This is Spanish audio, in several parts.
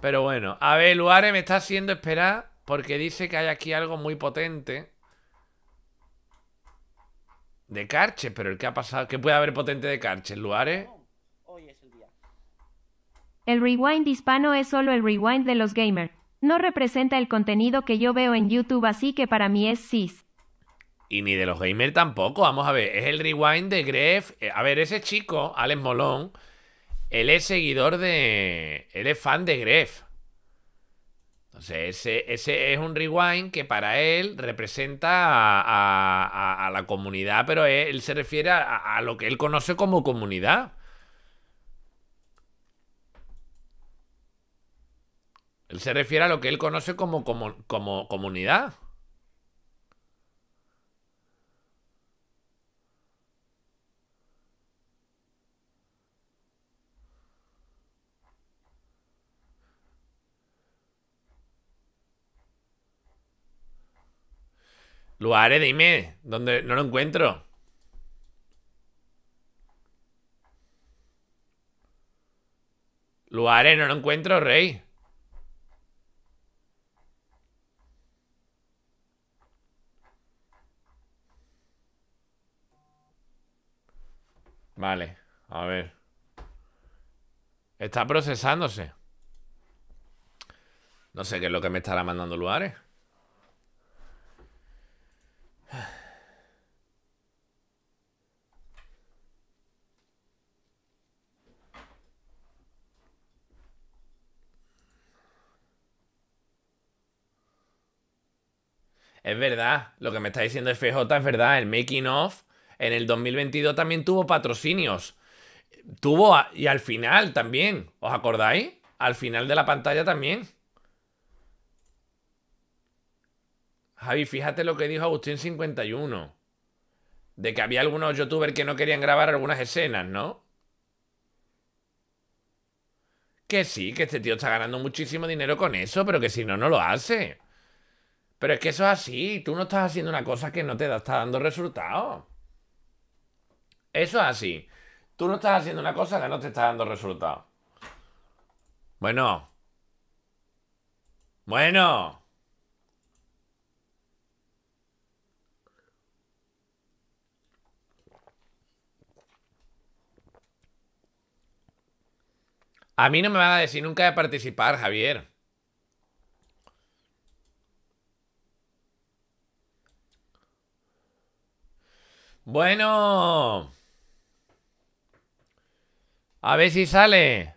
Pero bueno, a ver, Luare me está haciendo esperar porque dice que hay aquí algo muy potente. De Carches, pero el que ha pasado, ¿qué puede haber potente de Carches, Luare? Hoy es el día. El rewind hispano es solo el rewind de los gamers. No representa el contenido que yo veo en YouTube, así que para mí es cis. Y ni de los gamers tampoco. Vamos a ver, es el rewind de Gref. Eh, A ver, ese chico, Alex Molón, él es seguidor de. Él es fan de Gref. Entonces, ese, ese es un rewind que para él representa a, la comunidad, pero él, se refiere a, lo que él conoce como comunidad. Él se refiere a lo que él conoce como, como comunidad. Luare, dime, ¿dónde no lo encuentro? Luare, no lo encuentro, rey. Vale, a ver. Está procesándose. No sé qué es lo que me estará mandando Luare. Es verdad, lo que me está diciendo FJ es verdad. El making of en el 2022 también tuvo patrocinios. Tuvo, y al final también, ¿os acordáis? Al final de la pantalla también. Javi, fíjate lo que dijo Agustín51. De que había algunos youtubers que no querían grabar algunas escenas, ¿no? Que sí, que este tío está ganando muchísimo dinero con eso, pero que si no, no lo hace. Pero es que eso es así. Tú no estás haciendo una cosa que no te está dando resultados. Eso es así. Tú no estás haciendo una cosa que no te está dando resultados. Bueno. Bueno. A mí no me van a decir nunca de participar, Javier. Bueno. A ver si sale.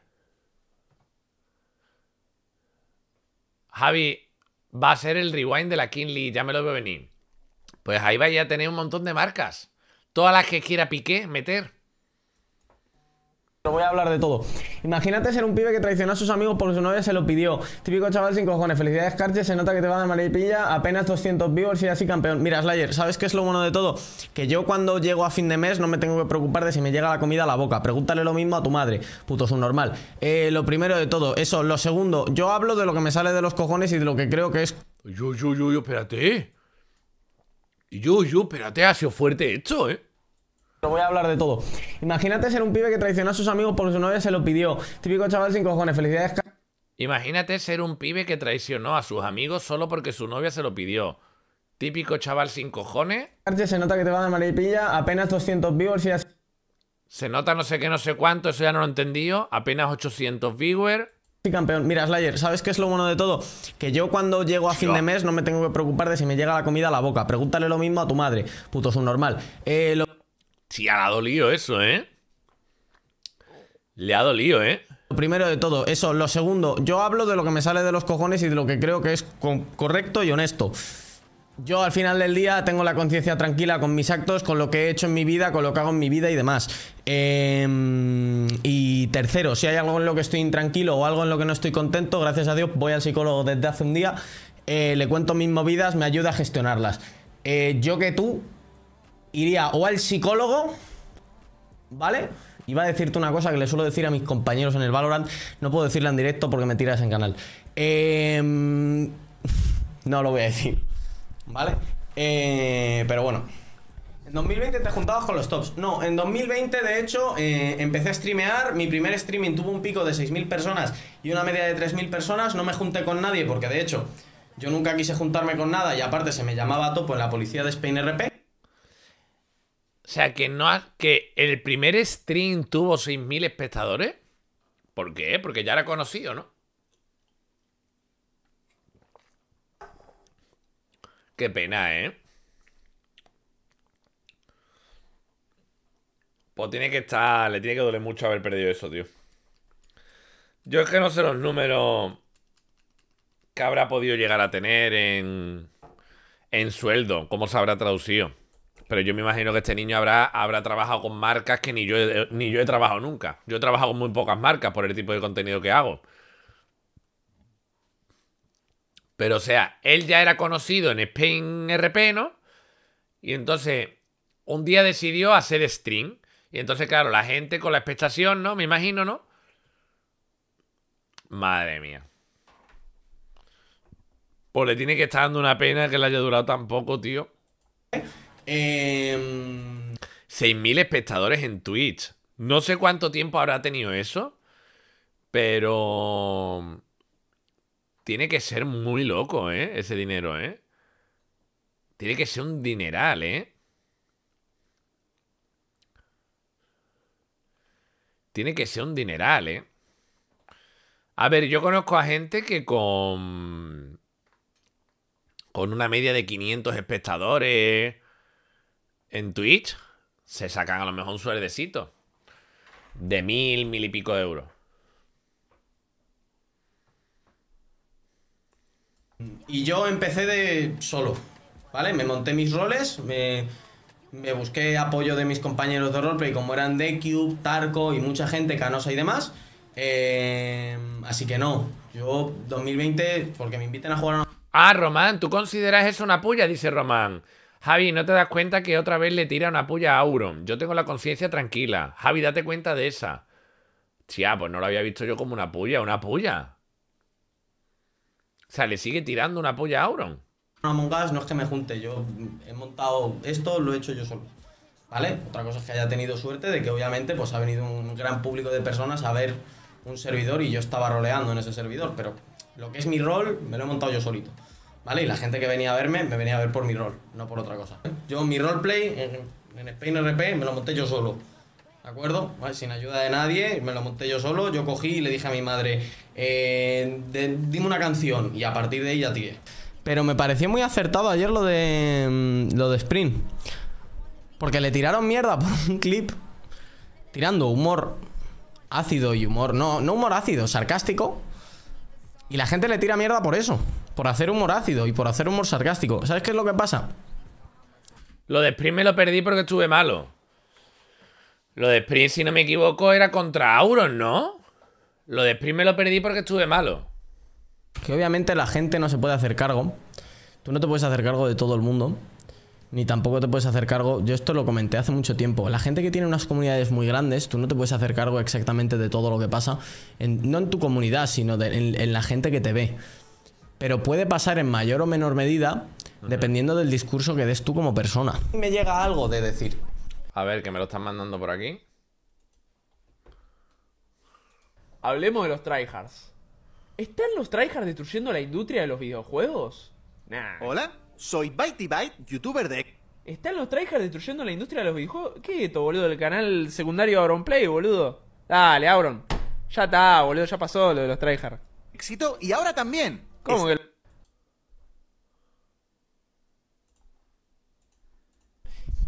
Javi, va a ser el rewind de la Kinley, ya me lo veo venir. Pues ahí vaya a tener un montón de marcas. Todas las que quiera Piqué meter. Voy a hablar de todo. Imagínate ser un pibe que traicionó a sus amigos porque su novia se lo pidió. Típico chaval sin cojones. Felicidades, Carche. Se nota que te va de maripilla. Apenas 200 viewers y así campeón. Mira, Slayer, ¿sabes qué es lo bueno de todo? Que yo cuando llego a fin de mes no me tengo que preocupar de si me llega la comida a la boca. Pregúntale lo mismo a tu madre. Puto subnormal. Eh, lo primero de todo, eso. Lo segundo, yo hablo de lo que me sale de los cojones y de lo que creo que es Yo, yo, yo, yo, espérate. Yo, yo, espérate, ha sido fuerte esto, ¿eh? Voy a hablar de todo. Imagínate ser un pibe que traicionó a sus amigos porque su novia se lo pidió. Típico chaval sin cojones. Felicidades, Imagínate ser un pibe que traicionó a sus amigos solo porque su novia se lo pidió. Típico chaval sin cojones. Se nota que te va de maripilla. Apenas 200 viewers y así Se nota no sé qué, no sé cuánto, eso ya no lo he entendido. Apenas 800 viewers. campeón. Mira, Slayer, ¿sabes qué es lo bueno de todo? Que yo cuando llego a fin de mes no me tengo que preocupar de si me llega la comida a la boca. Pregúntale lo mismo a tu madre. Puto subnormal. Eh, lo Sí, le ha dolido eso, ¿eh? Le ha dolido, ¿eh? primero de todo, eso. Lo segundo, yo hablo de lo que me sale de los cojones y de lo que creo que es co- correcto y honesto. Yo al final del día tengo la conciencia tranquila con mis actos, con lo que he hecho en mi vida, con lo que hago en mi vida y demás. Em, y tercero, si hay algo en lo que estoy intranquilo o algo en lo que no estoy contento, gracias a Dios voy al psicólogo desde hace un día, eh, le cuento mis movidas, me ayuda a gestionarlas. Eh, yo que tú iría o al psicólogo, ¿vale? Iba a decirte una cosa que le suelo decir a mis compañeros en el Valorant, no puedo decirla en directo porque me tiras en canal. Em, no lo voy a decir. ¿Vale? Eh, pero bueno. En 2020 te juntabas con los tops. No, en 2020, de hecho, eh, empecé a streamear. Mi primer streaming tuvo un pico de 6.000 personas y una media de 3.000 personas. No me junté con nadie porque, de hecho, yo nunca quise juntarme con nada y aparte se me llamaba topo en la policía de Spain RP. O sea, que no ha- que el primer stream tuvo 6.000 espectadores. ¿Por qué? Porque ya era conocido, ¿no? Qué pena, ¿eh? Pues tiene que estar. Le tiene que doler mucho haber perdido eso, tío. Yo es que no sé los números que habrá podido llegar a tener en. En sueldo, cómo se habrá traducido. Pero yo me imagino que este niño habrá, habrá trabajado con marcas que ni yo, ni yo he trabajado nunca. Yo he trabajado con muy pocas marcas por el tipo de contenido que hago. Pero o sea, él ya era conocido en Spain RP, ¿no? Y entonces un día decidió hacer stream. Y entonces, claro, la gente con la expectación, ¿no? Me imagino, ¿no? Madre mía. Pues le tiene que estar dando una pena que le haya durado tan poco, tío. Eh, 6.000 espectadores en Twitch. No sé cuánto tiempo habrá tenido eso, pero tiene que ser muy loco, ¿eh? Ese dinero, ¿eh? Tiene que ser un dineral, ¿eh? Tiene que ser un dineral, ¿eh? A ver, yo conozco a gente que con... Con una media de 500 espectadores en Twitch se sacan a lo mejor un sueldecito de mil, mil y pico de euros. y yo empecé de solo, ¿vale? Me monté mis roles, me, me busqué apoyo de mis compañeros de roleplay como eran Decube, Tarco y mucha gente, Canosa y demás. Eh, así que no, yo 2020, porque me inviten a jugar a una Ah, Román, ¿tú consideras eso una puya? Dice Román. Javi, ¿no te das cuenta que otra vez le tira una puya a Auron? Yo tengo la conciencia tranquila. Javi, date cuenta de esa. Tía, pues no lo había visto yo como una puya, una puya. O sea, le sigue tirando una puya a Auron. Among Us no es que me junte, yo he montado esto, lo he hecho yo solo. ¿Vale? Otra cosa es que haya tenido suerte de que obviamente pues ha venido un gran público de personas a ver un servidor y yo estaba roleando en ese servidor, pero lo que es mi rol me lo he montado yo solito. ¿Vale? Y la gente que venía a verme me venía a ver por mi rol, no por otra cosa. Yo mi roleplay en, Spain RP me lo monté yo solo. ¿De acuerdo? Sin ayuda de nadie, me lo monté yo solo. Yo cogí y le dije a mi madre, eh, de- dime una canción. Y a partir de ahí ya tiré. Pero me pareció muy acertado ayer lo de. mm, lo de Sprint. Porque le tiraron mierda por un clip. Tirando humor ácido y humor. No, no humor ácido, sarcástico. Y la gente le tira mierda por eso. Por hacer humor ácido y por hacer humor sarcástico. ¿Sabes qué es lo que pasa? Lo de Sprint me lo perdí porque estuve malo. Lo de Sprint, si no me equivoco, era contra Auron, ¿no? Lo de Sprint me lo perdí porque estuve malo. Que obviamente la gente no se puede hacer cargo. Tú no te puedes hacer cargo de todo el mundo. Ni tampoco te puedes hacer cargo. Yo esto lo comenté hace mucho tiempo. La gente que tiene unas comunidades muy grandes, tú no te puedes hacer cargo exactamente de todo lo que pasa. en- no en tu comunidad, sino de- en, en la gente que te ve. Pero puede pasar en mayor o menor medida, dependiendo del discurso que des tú como persona. Me llega algo de decir. A ver, que me lo están mandando por aquí. Hablemos de los tryhards. ¿Están los tryhards destruyendo la industria de los videojuegos? Nah. Hola, soy Bitey Byte, youtuber de... ¿Están los tryhards destruyendo la industria de los videojuegos? ¿Qué es esto, boludo? El canal secundario Auron Play, boludo. Dale, Auron. Ya está, boludo, ya pasó lo de los tryhards. éxito y ahora también. ¿Cómo que?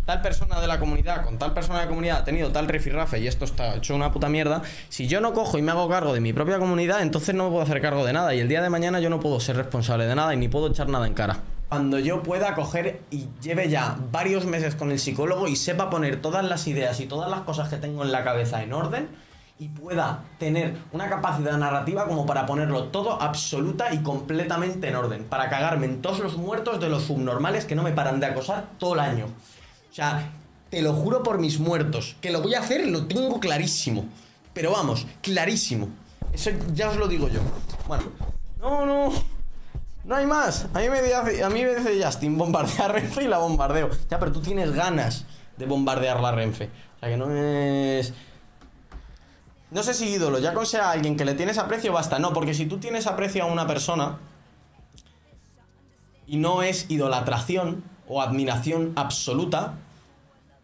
tal persona de la comunidad con tal persona de la comunidad ha tenido tal rifirrafe y esto está hecho una puta mierda, si yo no cojo y me hago cargo de mi propia comunidad, entonces no me puedo hacer cargo de nada y el día de mañana yo no puedo ser responsable de nada y ni puedo echar nada en cara. Cuando yo pueda coger y lleve ya varios meses con el psicólogo y sepa poner todas las ideas y todas las cosas que tengo en la cabeza en orden y pueda tener una capacidad narrativa como para ponerlo todo absoluta y completamente en orden, para cagarme en todos los muertos de los subnormales que no me paran de acosar todo el año. O sea, te lo juro por mis muertos. Que lo voy a hacer, lo tengo clarísimo. Pero vamos, clarísimo. Eso ya os lo digo yo. Bueno, no, no. No hay más. A mí me dice, a mí me dice Justin, bombardea Renfe y la bombardeo. Ya, pero tú tienes ganas de bombardear la Renfe. O sea que no es... No sé si ídolo, ya con ser alguien que le tienes aprecio basta. No, porque si tú tienes aprecio a una persona y no es idolatración o admiración absoluta,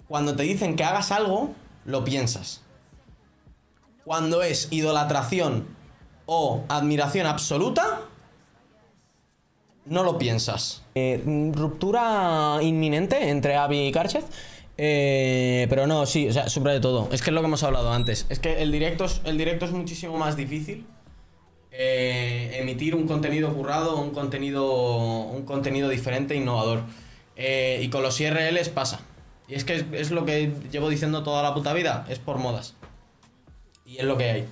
cuando te dicen que hagas algo, lo piensas. Cuando es idolatración o admiración absoluta, no lo piensas. Eh, ruptura inminente entre Abby y Karchev. Eh, pero no, sí, o sea, sobre todo. Es que es lo que hemos hablado antes. Es que el directo es, el directo es muchísimo más difícil. eh, emitir un contenido currado, un contenido, un contenido diferente, innovador. Eh, y con los IRLs pasa. Y es que es, lo que llevo diciendo toda la puta vida, es por modas. Y es lo que hay.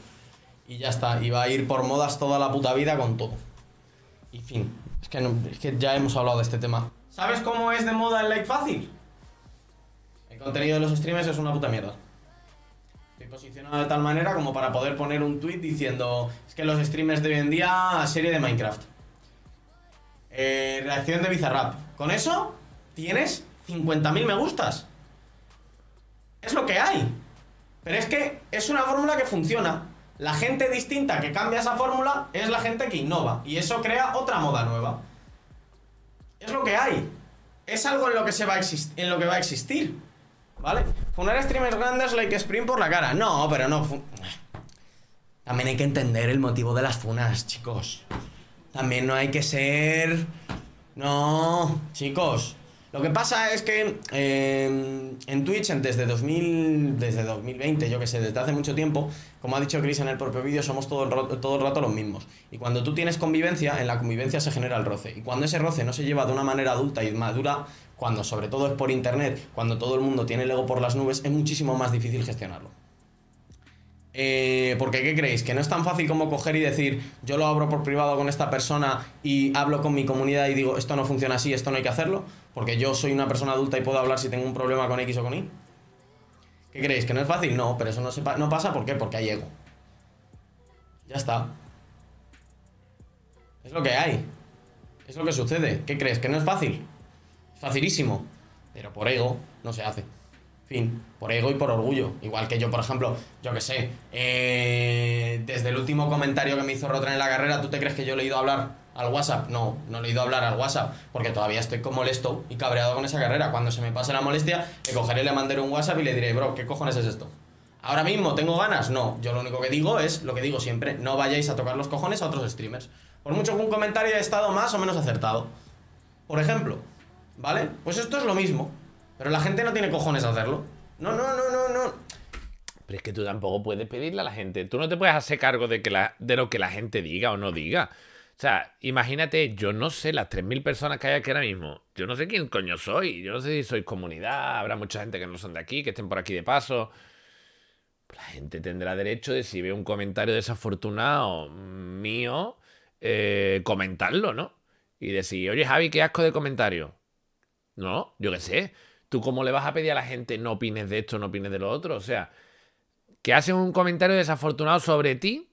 Y ya está, y va a ir por modas toda la puta vida con todo. Y fin, es que, es que ya hemos hablado de este tema. ¿Sabes cómo es de moda el like fácil? El contenido de los streamers es una puta mierda. Estoy posicionado de tal manera como para poder poner un tweet diciendo es que los streamers de hoy en día serie de Minecraft. Eh, reacción de Bizarrap. Con eso tienes 50.000 me gustas. Es lo que hay. Pero es que es una fórmula que funciona. La gente distinta que cambia esa fórmula es la gente que innova. Y eso crea otra moda nueva. Es lo que hay. Es algo en lo que, se va a en lo que va a existir. ¿Vale? Funar streamers grandes like Spring por la cara. No, pero no. También hay que entender el motivo de las funas, chicos. También no hay que ser. No, chicos. Lo que pasa es que eh, en Twitch desde 2000, desde 2020, yo que sé, desde hace mucho tiempo, como ha dicho Chris en el propio vídeo, somos todo el, todo el rato los mismos. Y cuando tú tienes convivencia, en la convivencia se genera el roce. Y cuando ese roce no se lleva de una manera adulta y madura, cuando sobre todo es por internet, cuando todo el mundo tiene el ego por las nubes, es muchísimo más difícil gestionarlo. Eh, porque, ¿qué creéis? Que no es tan fácil como coger y decir, yo lo abro por privado con esta persona y hablo con mi comunidad y digo, esto no funciona así, esto no hay que hacerlo, porque yo soy una persona adulta y puedo hablar si tengo un problema con X o con Y. ¿Qué creéis? ¿Que no es fácil? No, pero eso no, se pa- no pasa, ¿por qué? Porque hay ego. Ya está. Es lo que hay. Es lo que sucede. ¿Qué crees? ¿Que no es fácil? Es facilísimo. Pero por ego no se hace. Fin, por ego y por orgullo. Igual que yo, por ejemplo, yo que sé, eh, desde el último comentario que me hizo Rotran en la carrera, ¿tú te crees que yo le he ido a hablar al WhatsApp? No, no le he ido a hablar al WhatsApp, porque todavía estoy como molesto y cabreado con esa carrera. Cuando se me pase la molestia, le cogeré, le mandaré un WhatsApp y le diré, bro, ¿qué cojones es esto? Ahora mismo tengo ganas, no. Yo lo único que digo es lo que digo siempre: no vayáis a tocar los cojones a otros streamers. Por mucho que un comentario haya estado más o menos acertado. Por ejemplo, ¿vale? Pues esto es lo mismo. Pero la gente no tiene cojones a hacerlo. No, no, no, no, no. Pero es que tú tampoco puedes pedirle a la gente. Tú no te puedes hacer cargo de, que de lo que la gente diga o no diga. O sea, imagínate, yo no sé, las 3.000 personas que hay aquí ahora mismo. Yo no sé quién coño soy. Yo no sé si soy comunidad. Habrá mucha gente que no son de aquí, que estén por aquí de paso. La gente tendrá derecho de si ve un comentario desafortunado mío, eh, comentarlo, ¿no? Y decir, oye Javi, qué asco de comentario. No, yo qué sé. ¿Tú cómo le vas a pedir a la gente no opines de esto, no opines de lo otro? O sea, que hacen un comentario desafortunado sobre ti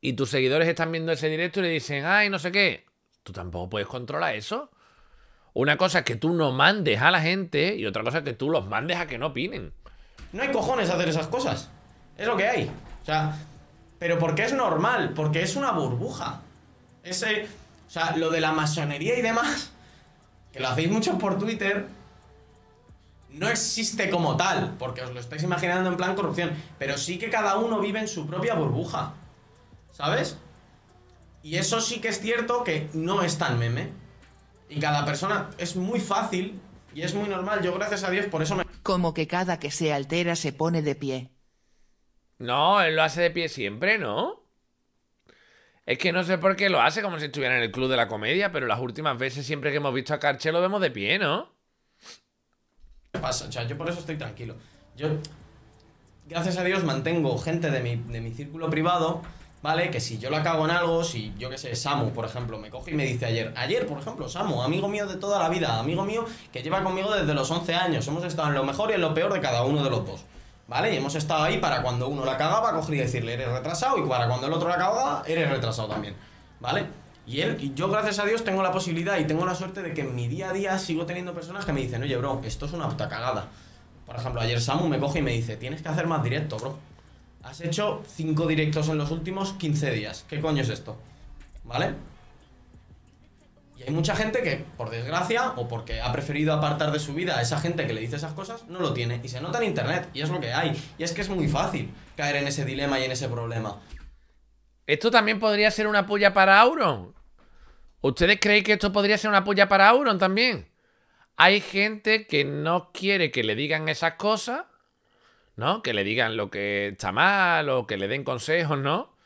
y tus seguidores están viendo ese directo y le dicen, ay, no sé qué. Tú tampoco puedes controlar eso. Una cosa es que tú no mandes a la gente y otra cosa es que tú los mandes a que no opinen. No hay cojones hacer esas cosas. Es lo que hay. O sea, pero porque es normal, porque es una burbuja. Ese, o sea, lo de la masonería y demás, que lo hacéis mucho por Twitter, no existe como tal, porque os lo estáis imaginando en plan corrupción, pero sí que cada uno vive en su propia burbuja. ¿Sabes? Y eso sí que es cierto que no es tan meme. Y cada persona es muy fácil y es muy normal. Yo, gracias a Dios, por eso me Como que cada que se altera se pone de pie. No, él lo hace de pie siempre, ¿no? Es que no sé por qué lo hace como si estuviera en el club de la comedia, pero las últimas veces siempre que hemos visto a Carche lo vemos de pie, ¿no? ¿Qué pasa? Yo por eso estoy tranquilo. Yo, gracias a Dios, mantengo gente de mi, de mi círculo privado, ¿vale? Que si yo la cago en algo, si yo qué sé, Samu, por ejemplo, me coge y me dice ayer, ayer, por ejemplo, Samu, amigo mío de toda la vida, amigo mío que lleva conmigo desde los 11 años, hemos estado en lo mejor y en lo peor de cada uno de los dos. ¿Vale? Y hemos estado ahí para cuando uno la cagaba, coger y decirle, eres retrasado, y para cuando el otro la cagaba, eres retrasado también. ¿Vale? Y él, yo gracias a Dios tengo la posibilidad y tengo la suerte de que en mi día a día sigo teniendo personas que me dicen, oye, bro, esto es una puta cagada. Por ejemplo, ayer Samu me coge y me dice, tienes que hacer más directo, bro. Has hecho 5 directos en los últimos 15 días. ¿Qué coño es esto? ¿Vale? Y hay mucha gente que, por desgracia, o porque ha preferido apartar de su vida a esa gente que le dice esas cosas, no lo tiene. Y se nota en internet, y es lo que hay. Y es que es muy fácil caer en ese dilema y en ese problema. Esto también podría ser una puya para Auron. ¿Ustedes creen que esto podría ser una puya para Auron también? Hay gente que no quiere que le digan esas cosas, ¿no? Que le digan lo que está mal o que le den consejos, ¿no?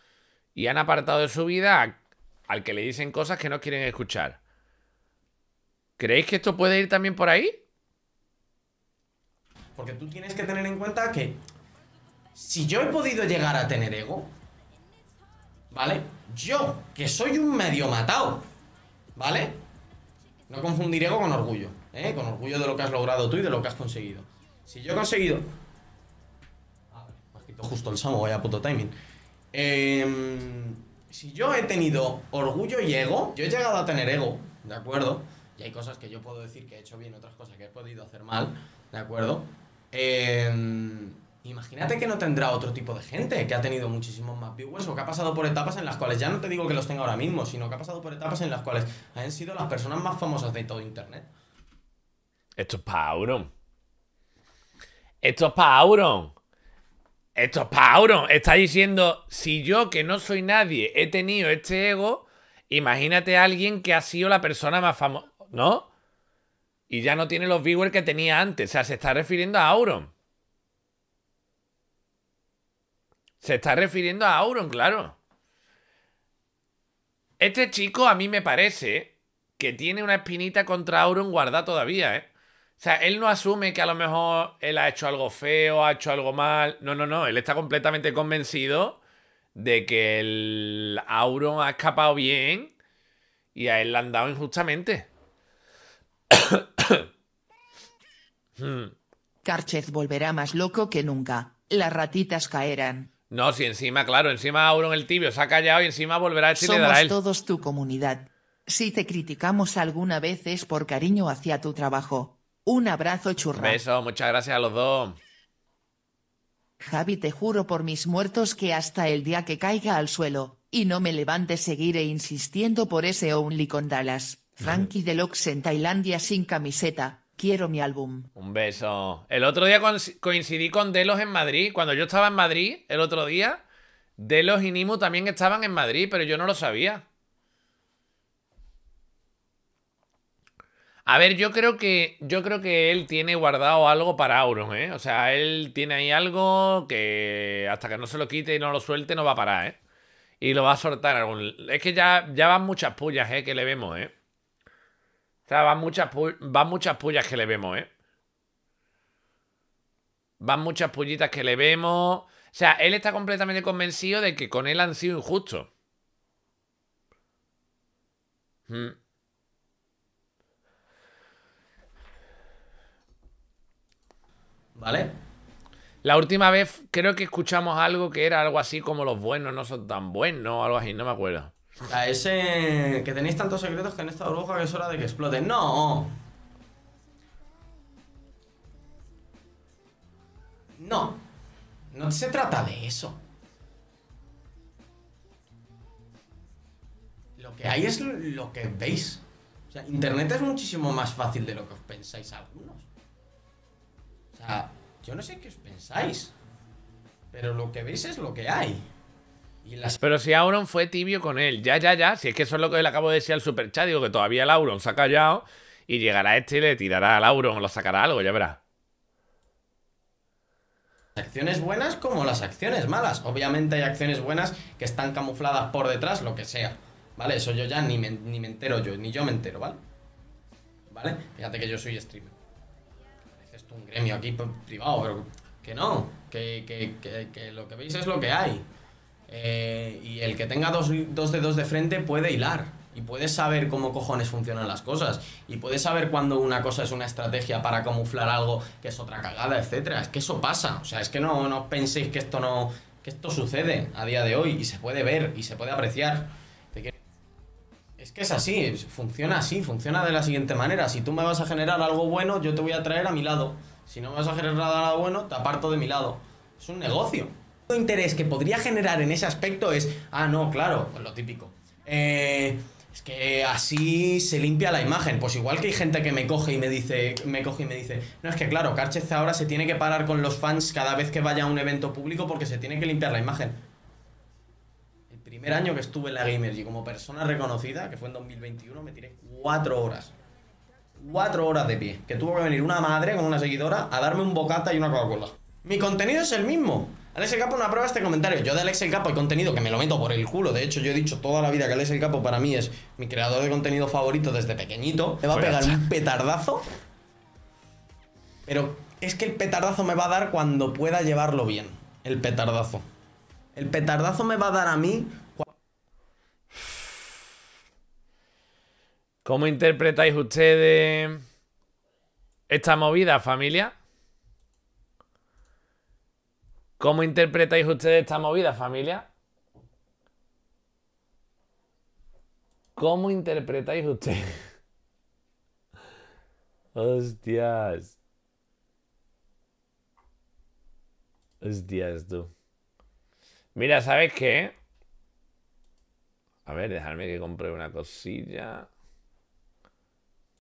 Y han apartado de su vida al que le dicen cosas que no quieren escuchar. ¿Creéis que esto puede ir también por ahí? Porque tú tienes que tener en cuenta que si yo he podido llegar a tener ego, ¿vale? Yo, que soy un medio matado, ¿vale? No confundir ego con orgullo, ¿eh? Con orgullo de lo que has logrado tú y de lo que has conseguido. Si yo he conseguido... Me justo el Samu, vaya puto timing. Em, si yo he tenido orgullo y ego, yo he llegado a tener ego, ¿de acuerdo? Y hay cosas que yo puedo decir que he hecho bien, otras cosas que he podido hacer mal, ¿de acuerdo? Em, imagínate que no tendrá otro tipo de gente, que ha tenido muchísimos más viewers o que ha pasado por etapas en las cuales, ya no te digo que los tenga ahora mismo, sino que ha pasado por etapas en las cuales han sido las personas más famosas de todo Internet. Esto es para Auron. Esto es para Auron. Esto es para Auron. Está diciendo, si yo que no soy nadie he tenido este ego, imagínate a alguien que ha sido la persona más famosa, ¿no? Y ya no tiene los viewers que tenía antes. O sea, se está refiriendo a Auron. Se está refiriendo a Auron, claro. Este chico a mí me parece que tiene una espinita contra Auron guardada todavía, ¿eh? O sea, él no asume que a lo mejor él ha hecho algo feo, ha hecho algo mal. No, no, no. Él está completamente convencido de que el Auron ha escapado bien y a él le han dado injustamente. Hmm. Karchev volverá más loco que nunca. Las ratitas caerán. No, si encima, claro, encima Auron el tibio se ha callado y encima volverá a decirle a Somos él. todos tu comunidad. Si te criticamos alguna vez es por cariño hacia tu trabajo. Un abrazo churra. Beso, muchas gracias a los dos. Javi, te juro por mis muertos que hasta el día que caiga al suelo, y no me levante seguiré insistiendo por ese Only con Dallas. Frankie Deluxe en Tailandia sin camiseta. Quiero mi álbum. Un beso. El otro día coinc- coincidí con Delos en Madrid. Cuando yo estaba en Madrid, el otro día, Delos y Nimu también estaban en Madrid, pero yo no lo sabía. A ver, yo creo que yo creo que él tiene guardado algo para Auron, ¿eh? O sea, él tiene ahí algo que hasta que no se lo quite y no lo suelte no va a parar, ¿eh? Y lo va a soltar. algún- Es que ya, ya van muchas pullas, ¿eh? Que le vemos, ¿eh? O sea, van muchas, van muchas pullas que le vemos, ¿eh? Van muchas pullitas que le vemos. O sea, él está completamente convencido de que con él han sido injustos. Mm. ¿Vale? La última vez creo que escuchamos algo que era algo así como los buenos no son tan buenos algo así, no me acuerdo. A ese que tenéis tantos secretos que en esta burbuja que es hora de que exploten. No. No. No se trata de eso. Lo que hay es lo que veis. O sea, Internet es muchísimo más fácil de lo que os pensáis algunos. O sea, yo no sé qué os pensáis. Pero lo que veis es lo que hay. Las Pero si Auron fue tibio con él, ya, ya, ya. Si es que eso es lo que le acabo de decir al superchat, digo que todavía el Auron se ha callado y llegará este y le tirará al Auron o lo sacará algo, ya verás. acciones buenas como las acciones malas. Obviamente hay acciones buenas que están camufladas por detrás, lo que sea. ¿Vale? Eso yo ya ni me, ni me entero yo, ni yo me entero, ¿vale? ¿Vale? Fíjate que yo soy streamer. Pareces tú un gremio aquí privado, pero que no. Que, que- que- que lo que veis es lo que hay. Eh, y el que tenga dos, dos dedos de frente puede hilar. Y puede saber cómo cojones funcionan las cosas. Y puede saber cuando una cosa es una estrategia para camuflar algo que es otra cagada, etcétera. Es que eso pasa. O sea, es que no, no penséis que esto no. que esto sucede a día de hoy. Y se puede ver y se puede apreciar. Es que es así, funciona así, funciona de la siguiente manera. Si tú me vas a generar algo bueno, yo te voy a traer a mi lado. Si no me vas a generar algo bueno, te aparto de mi lado. Es un negocio. Interés que podría generar en ese aspecto es, ah, no, claro, pues lo típico. Eh, es que así se limpia la imagen. Pues igual que hay gente que me coge y me dice, me coge y me dice, no, es que claro, Carchez ahora se tiene que parar con los fans cada vez que vaya a un evento público porque se tiene que limpiar la imagen. El primer año que estuve en la Gamergy como persona reconocida, que fue en 2021, me tiré cuatro horas. Cuatro horas de pie. Que tuvo que venir una madre con una seguidora a darme un bocata y una Coca-Cola. Mi contenido es el mismo. Alex el Capo no aprueba este comentario. Yo de Alex el Capo hay contenido que me lo meto por el culo. De hecho, yo he dicho toda la vida que Alex el Capo para mí es mi creador de contenido favorito desde pequeñito. Me va a pegar un petardazo. Pero es que el petardazo me va a dar cuando pueda llevarlo bien. El petardazo. El petardazo me va a dar a mí ¿Cómo interpretáis ustedes esta movida, familia? ¿Cómo interpretáis ustedes esta movida, familia? ¿Cómo interpretáis ustedes? Hostias. Hostias, tú. Mira, ¿sabes qué? A ver, dejarme que compre una cosilla.